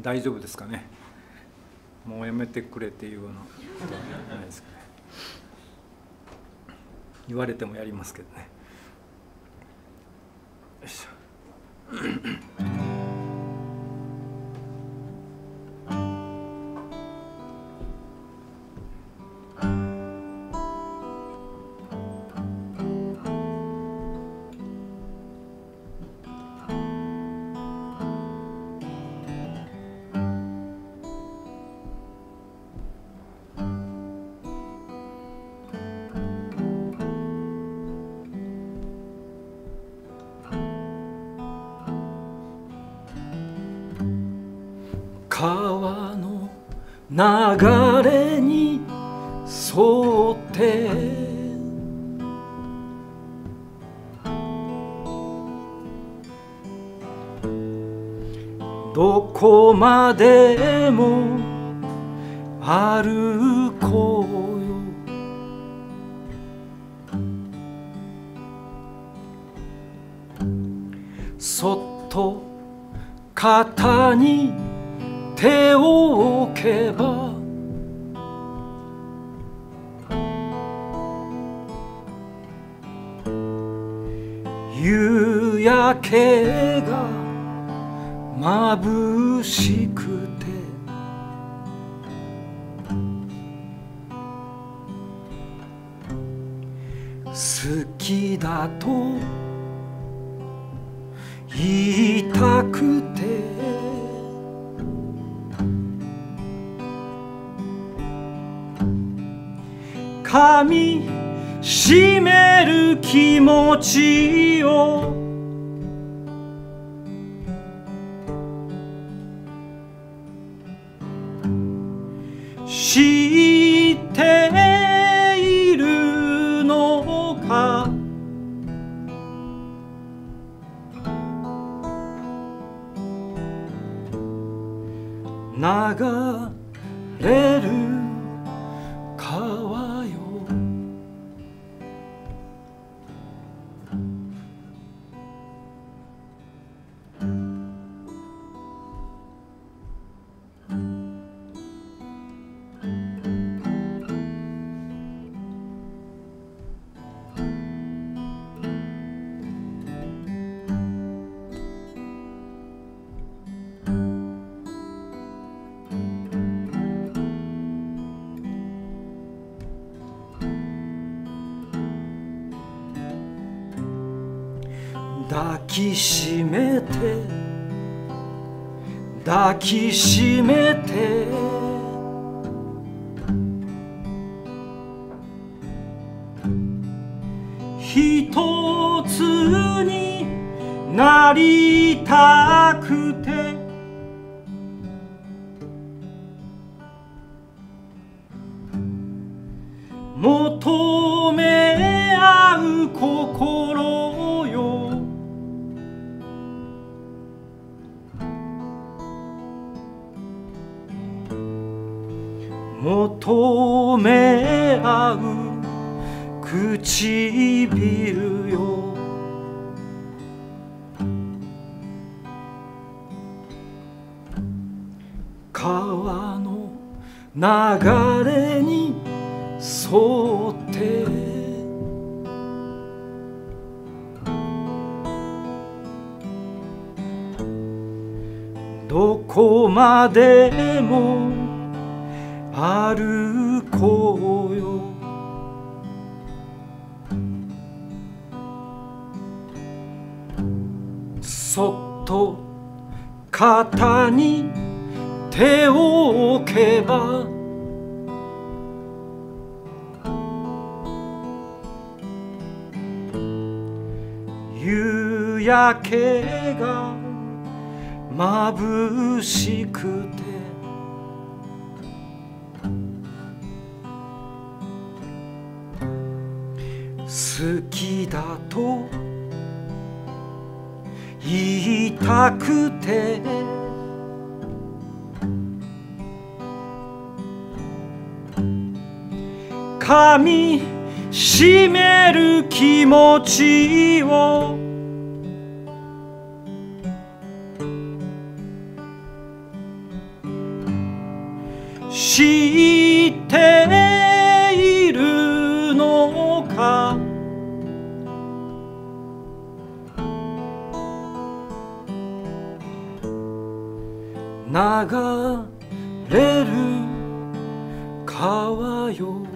大丈夫ですかね？もうやめてくれっていうようなことはないですかね。言われてもやりますけどね。よいしょ。川の流れに沿って。どこまでも歩こうよ。そっと肩に手を置けば夕焼けが眩しくて好きだと言いたくみしめる気持ちを。知っているのか。流れる抱きしめて抱きしめて。一つになりたくて。求め合う心。求め合う唇よ。川の流れに沿って。どこまでも歩こうよ。そっと肩に手を置けば夕焼けが眩しくて好きだと言いたくて。噛みしめる気持ちを。知って流れる川よ。